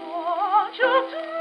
Oh, just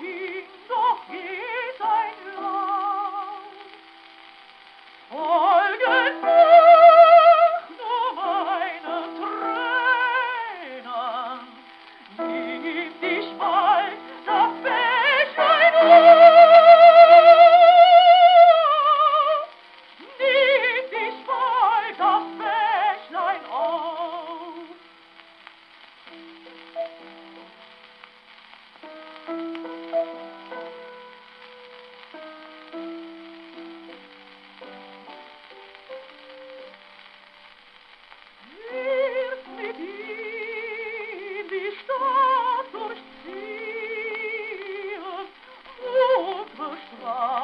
you Oh.